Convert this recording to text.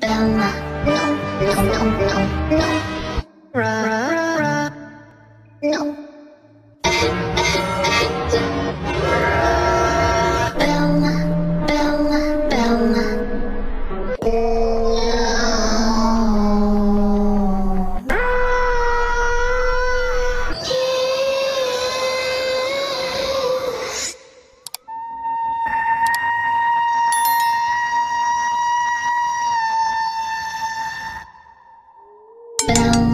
Bella, no, no, no, no, no. Ra, ra, ra, no. Bella, Bella, Bella. Bella.